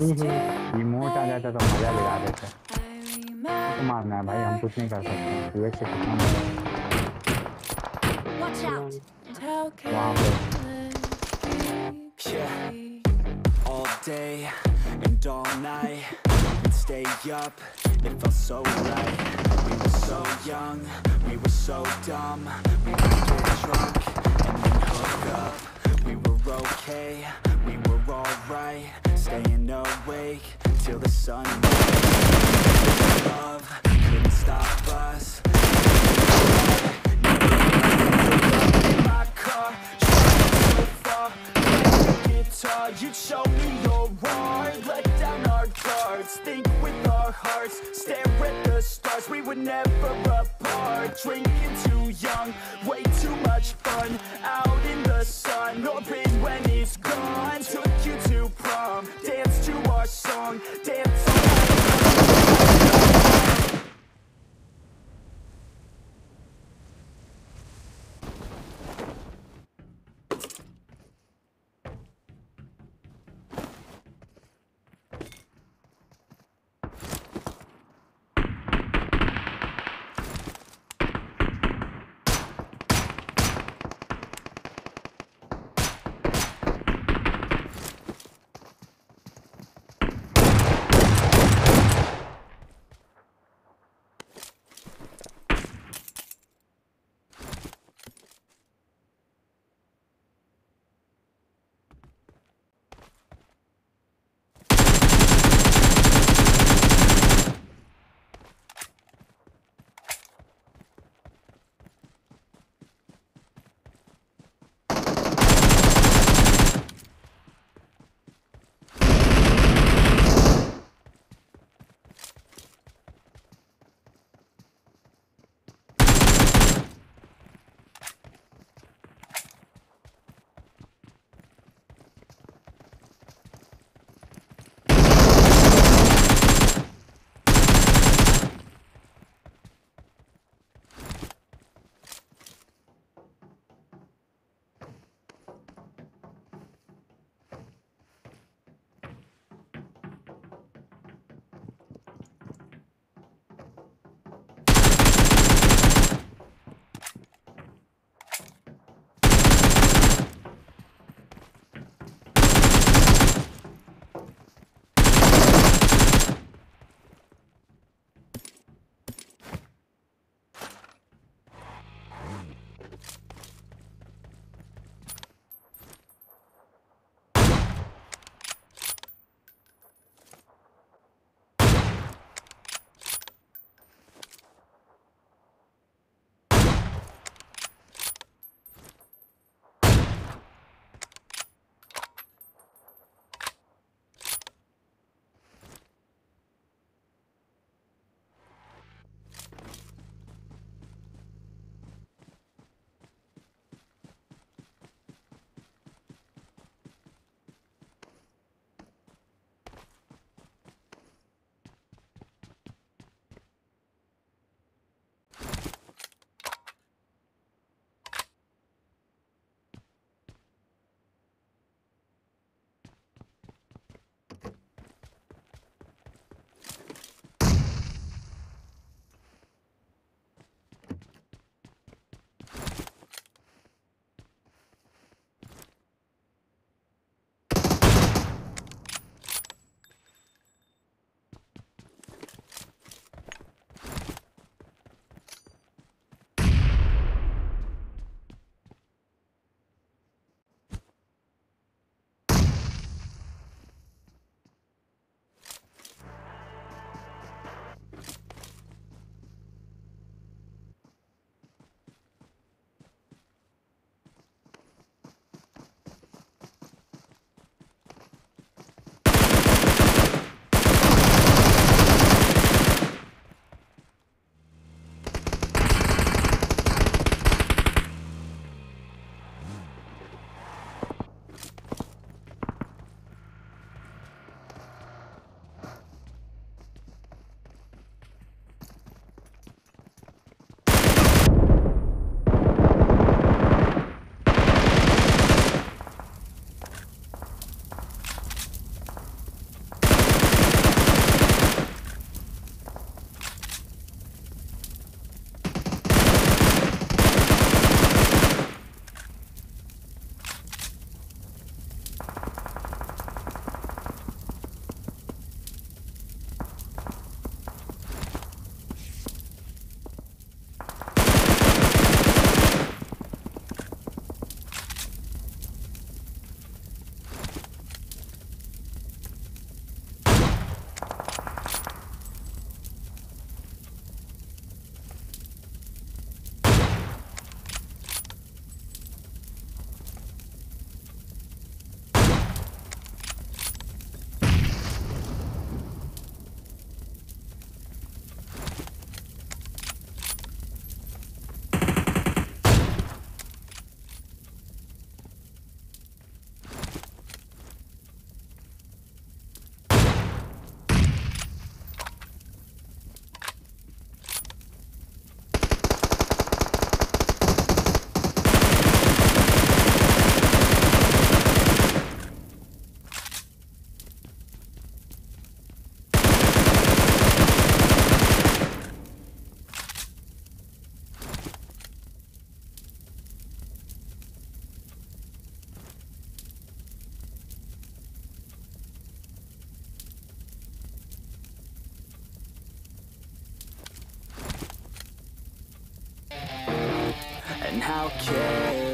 Remote आ जाता तो मजा दिला देते तो मारना है भाई हम कुछ नहीं कर सकते यूएस से कितना Watch out! वहाँ पे Yeah. All day and all night and stay up. It felt so right. We were so young, we were so dumb. We would get drunk and then hook up. Drinking too young, way too much fun. Out in the sun, how can